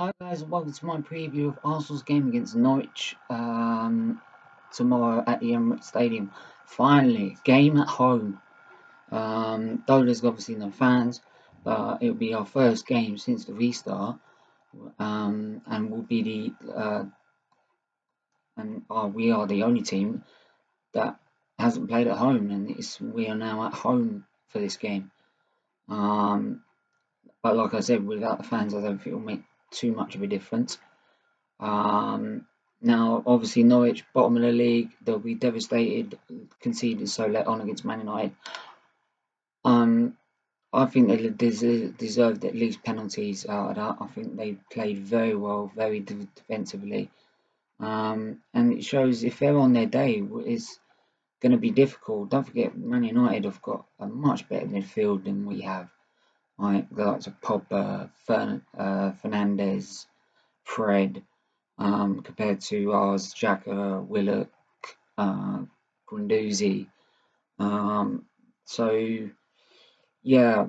Hi guys, welcome to my preview of Arsenal's game against Norwich um, tomorrow at the Emirates Stadium. Finally, game at home. Um, though there's obviously no fans, but it'll be our first game since the restart, um, and we'll be the uh, and uh, we are the only team that hasn't played at home, and we are now at home for this game. Um, but like I said, without the fans, I don't think it'll make too much of a difference. Um, now, obviously, Norwich, bottom of the league, they'll be devastated, conceding so let on against Man United. Um, I think they deserved at least penalties out of that. I think they played very well, very defensively. Um, and it shows if they're on their day, it's going to be difficult. Don't forget, Man United have got a much better midfield than we have like the likes of Pogba, Fern, uh, Fernandes, Fred, um, compared to ours, Xhaka, Willock, uh. Um, so, yeah,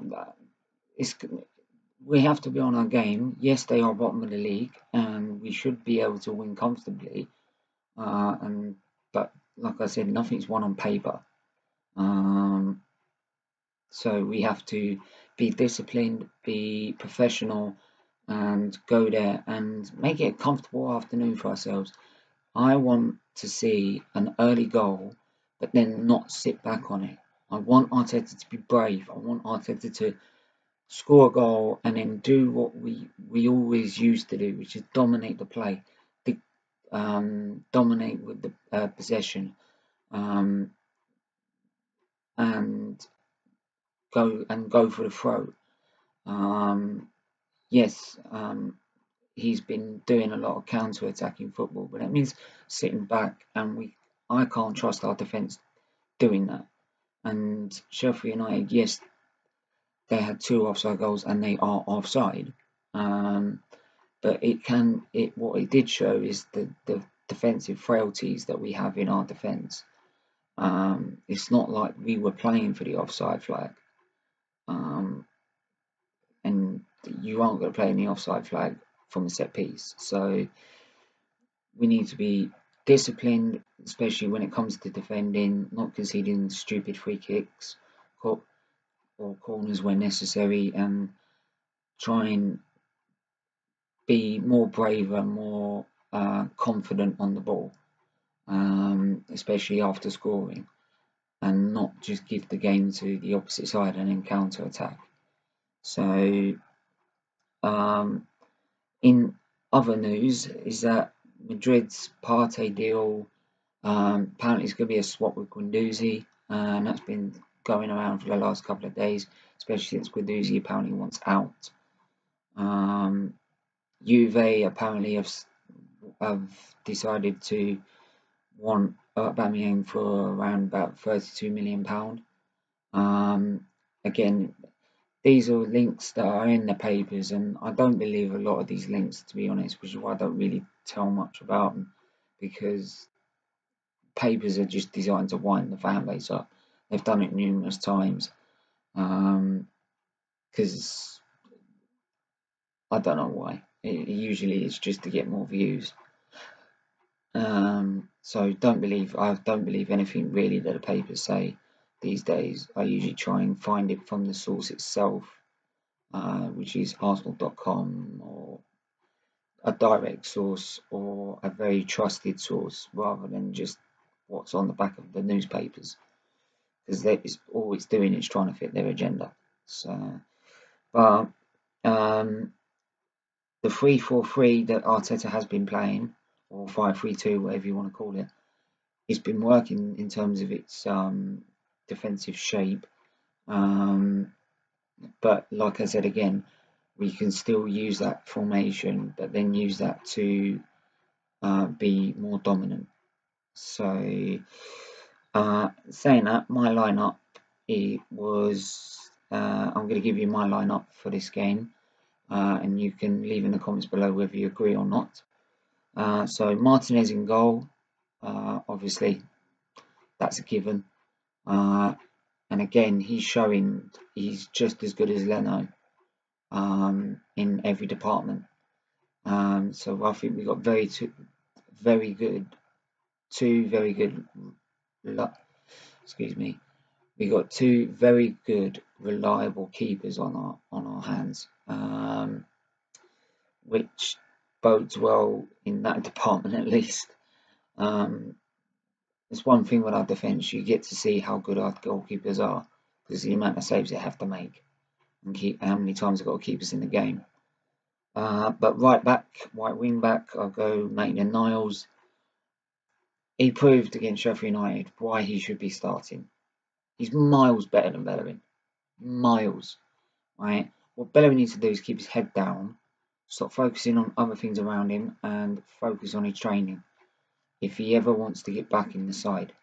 it's we have to be on our game. Yes, they are bottom of the league, and we should be able to win comfortably. Uh, and but like I said, nothing's won on paper. Um, so we have to be disciplined, be professional, and go there and make it a comfortable afternoon for ourselves. I want to see an early goal, but then not sit back on it. I want Arteta to be brave. I want Arteta to score a goal and then do what we we always used to do, which is dominate the play, the, um, dominate with the uh, possession, um, and go and go for the throat. Um, yes, um, he's been doing a lot of counter-attacking football, but that means sitting back, and we I can't trust our defence doing that. And Sheffield United, yes, they had two offside goals, and they are offside. Um, but it can it what it did show is the the defensive frailties that we have in our defence. Um, it's not like we were playing for the offside flag. Um, and you aren't going to play any offside flag from a set piece. So we need to be disciplined, especially when it comes to defending, not conceding stupid free kicks or corners when necessary, and try and be more brave and more uh, confident on the ball, um, especially after scoring and not just give the game to the opposite side and then counter attack. So, um, in other news, is that Madrid's Partey deal um, apparently it's going to be a swap with Guendouzi, and that's been going around for the last couple of days, especially since Guendouzi apparently wants out. Um, Juve apparently have, have decided to want Aubameyang for around about 32 million pound. Um, again, these are links that are in the papers, and I don't believe a lot of these links, to be honest, which is why I don't really tell much about them because papers are just designed to wind the fan base up. They've done it numerous times because um, I don't know why. It, usually, it's just to get more views. Um, so don't believe I don't believe anything really that the papers say these days. I usually try and find it from the source itself, uh, which is Arsenal.com or a direct source or a very trusted source rather than just what's on the back of the newspapers because that is all it's doing is trying to fit their agenda. So, but um, the 3-4-3 that Arteta has been playing or 532, whatever you want to call it, it's been working in terms of its um, defensive shape. Um, but like I said again, we can still use that formation, but then use that to uh, be more dominant. So, uh, saying that, my lineup it was. Uh, I'm going to give you my lineup for this game, uh, and you can leave in the comments below whether you agree or not. Uh, so Martinez in goal, uh, obviously that's a given. Uh, and again, he's showing he's just as good as Leno um, in every department. Um, so I think we got very two, very good, two very good. Excuse me. We got two very good, reliable keepers on our on our hands, um, which bodes well in that department at least. Um, it's one thing with our defence, you get to see how good our goalkeepers are because the amount of saves they have to make and keep how many times they've got to keep us in the game. Uh, but right back, right wing back, I'll go Maitland Niles. He proved against Sheffield United why he should be starting. He's miles better than Bellerin. Miles. Right? What Bellerin needs to do is keep his head down, stop focusing on other things around him, and focus on his training. If he ever wants to get back in the side.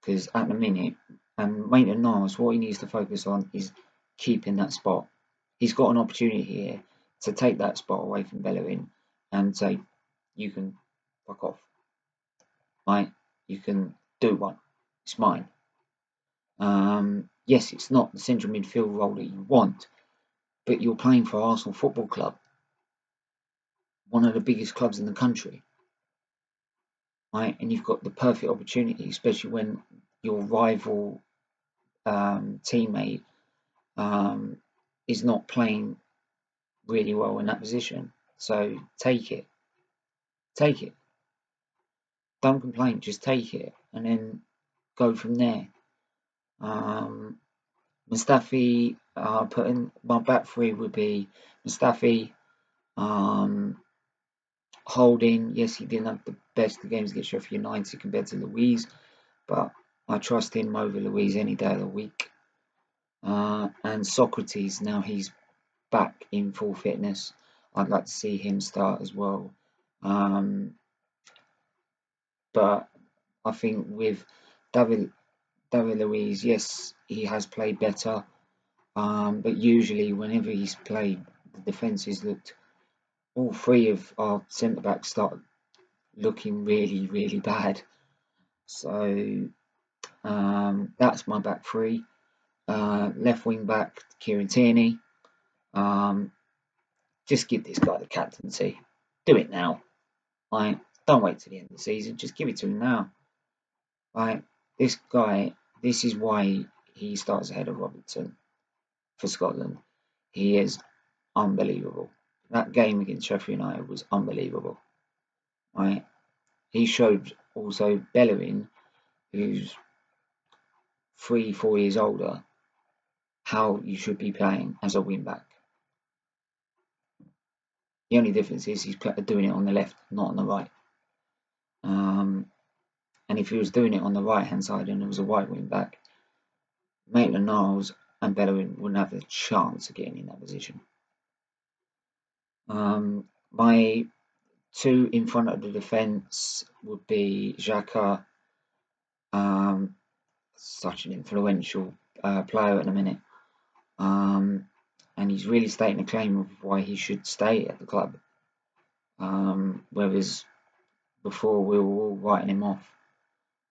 Because at the minute, and Maitland Niles, what he needs to focus on is keeping that spot. He's got an opportunity here to take that spot away from Bellerin and say, you can fuck off. Right? You can do one. It's mine. Um, yes, it's not the central midfield role that you want, but you're playing for Arsenal Football Club, one of the biggest clubs in the country. Right? And you've got the perfect opportunity, especially when your rival um, teammate um, is not playing really well in that position. So take it. Take it. Don't complain, just take it and then go from there. Um, Mustafi, uh, putting my back three would be Mustafi, um, Holding. Yes, he didn't have the best of games against Sheffield United compared to Luiz, but I trust him over Luiz any day of the week. Uh, and Sokratis, now he's back in full fitness. I'd like to see him start as well. Um, but I think with David David Luiz, yes, he has played better. Um, but usually, whenever he's played, the defence has looked. All three of our centre backs start looking really, really bad. So um, that's my back three. Uh, left wing back, Kieran Tierney. Um, just give this guy the captaincy. Do it now. Like, don't wait till the end of the season. Just give it to him now. Like, this guy, this is why he starts ahead of Robertson for Scotland. He is unbelievable. That game against Sheffield United was unbelievable. Right? He showed also Bellerin, who's three, four years older, how you should be playing as a wing back. The only difference is he's doing it on the left, not on the right. Um, and if he was doing it on the right hand side and it was a right wing back, Maitland Niles and Bellerin wouldn't have a chance of getting in that position. Um, my two in front of the defence would be Xhaka, um, such an influential uh, player at the minute. Um, and he's really stating a claim of why he should stay at the club. Um, whereas before we were all writing him off,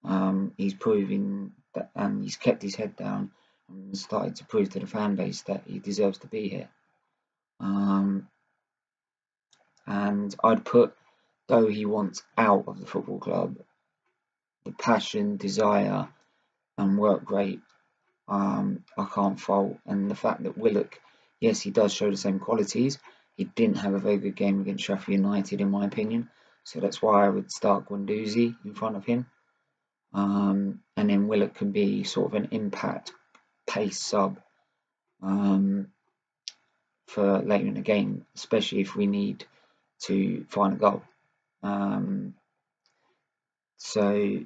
um, he's proving that, and he's kept his head down and started to prove to the fan base that he deserves to be here. Um, and I'd put, though he wants out of the football club, the passion, desire, and work rate, um, I can't fault. And the fact that Willock Yes, he does show the same qualities. He didn't have a very good game against Sheffield United, in my opinion. So that's why I would start Guendouzi in front of him. Um, and then Willock can be sort of an impact pace sub um, for later in the game, especially if we need to find a goal. Um, so,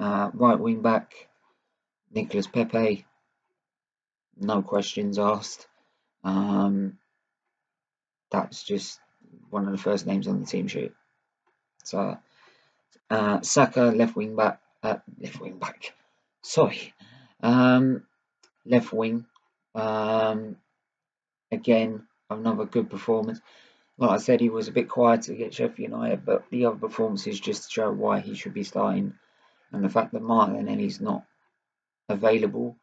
uh, right wing back, Nicolas Pepe, no questions asked. Um, that's just one of the first names on the team sheet. So uh, Saka left wing back, uh, left wing back. Sorry, um, left wing. Um, again, another good performance. Like I said, he was a bit quieter to get Sheffield United, but the other performances just show why he should be starting, and the fact that Martinelli's not available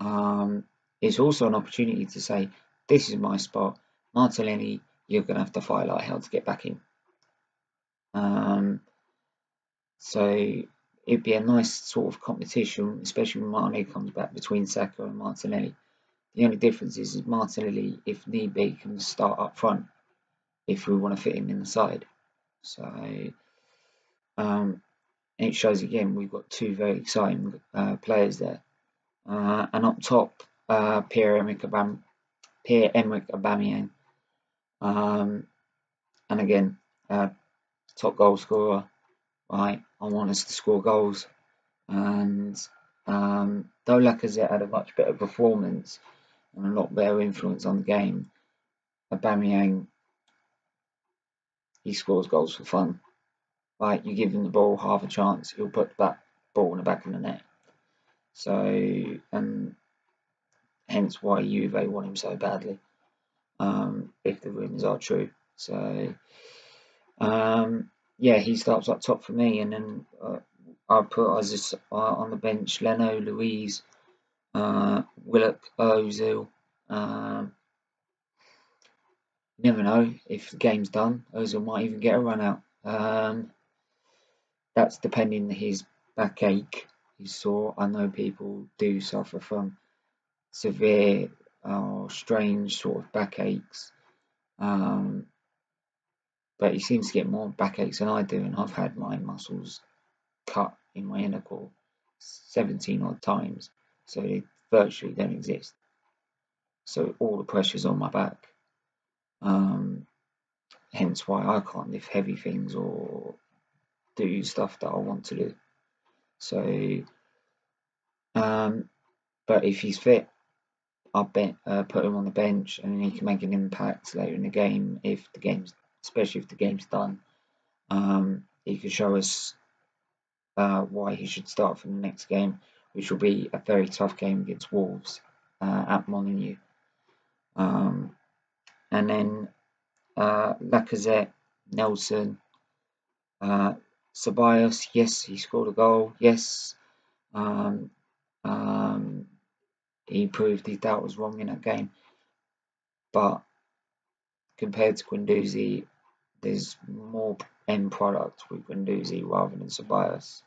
um, it's also an opportunity to say, this is my spot. Martinelli, you're going to have to fight like hell to get back in. Um, so it'd be a nice sort of competition, especially when Martinelli comes back between Saka and Martinelli. The only difference is, is Martinelli, if need be, can start up front if we want to fit him in the side. So um, it shows again we've got two very exciting uh, players there. Uh, and up top, uh, Pierre-Emerick Aubame Aubameyang. Um, and again, uh, top goal scorer, right? I want us to score goals. And um, though Lacazette had a much better performance and a lot better influence on the game, Aubameyang, he scores goals for fun. Like you give him the ball half a chance, he'll put that ball in the back of the net. So, and hence why Juve want him so badly, um, if the rumours are true. So, um, yeah, he starts up top for me, and then uh, I put as uh, on the bench Leno, Luiz, uh, Willock, Ozil. Um, never know if the game's done. Ozil might even get a run out. Um, that's depending on his backache. He saw. I know people do suffer from severe or strange sort of backaches. Um, but he seems to get more backaches than I do, and I've had my muscles cut in my inner core 17 odd times, so they virtually don't exist. So all the pressure's on my back. Um, hence why I can't lift heavy things or do stuff that I want to do. So, um, but if he's fit, I'll uh, put him on the bench and he can make an impact later in the game if the game's especially if the game's done. Um, he can show us uh, why he should start for the next game, which will be a very tough game against Wolves uh, at Molineux. Um, and then uh, Lacazette, Nelson, uh, Ceballos, yes, he scored a goal. Yes, um, um, he proved his doubt was wrong in that game. But compared to Guendouzi, there's more end product with Guendouzi rather than Ceballos.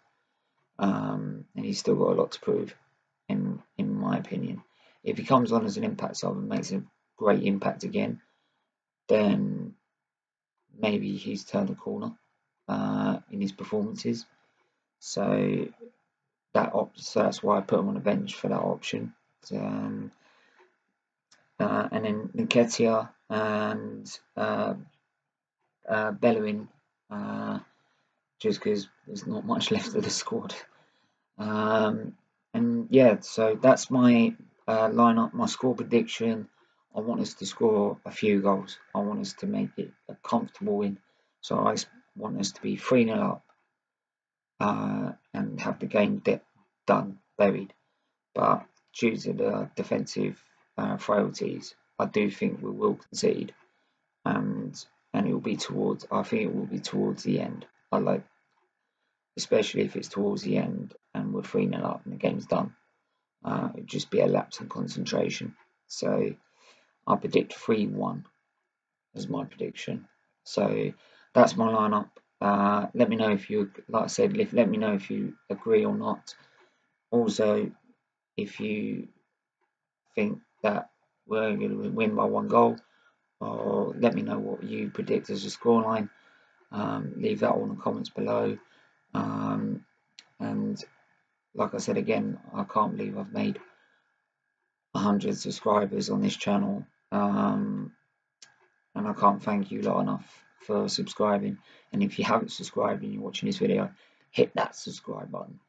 Um, and he's still got a lot to prove, in in my opinion. If he comes on as an impact sub and makes a great impact again, then maybe he's turned a corner uh, in his performances. So that op- so that's why I put him on the bench for that option. Um, uh, and then Nketiah and uh, uh, Bellerin, uh, just because there's not much left of the squad. Um, and yeah, so that's my uh, lineup, my score prediction. I want us to score a few goals. I want us to make it a comfortable win. So I want us to be 3 0 up uh, and have the game done, buried. But due to the defensive uh, frailties, I do think we will concede. And and it will be towards I think it will be towards the end. I like especially if it's towards the end and we're 3 0 up and the game's done. Uh, it'd just be a lapse in concentration. So I predict 3 1 as my prediction. So that's my lineup. Uh, let me know if you, like I said, let, let me know if you agree or not. Also, if you think that we're going to win by one goal, or let me know what you predict as a scoreline. Um, leave that all in the comments below. Um, and like I said again, I can't believe I've made 100 subscribers on this channel. Um, and I can't thank you lot enough for subscribing. And if you haven't subscribed and you're watching this video, hit that subscribe button.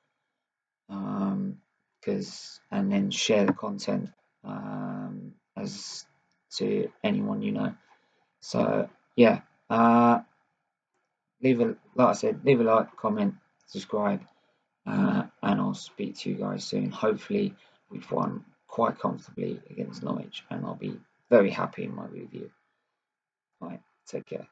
Because um, and then share the content um, as to anyone you know. So yeah, uh, leave a like I said, leave a like, comment, subscribe, uh, and I'll speak to you guys soon. Hopefully, we've won quite comfortably against Norwich, and I'll be very happy in my review. Right, take care.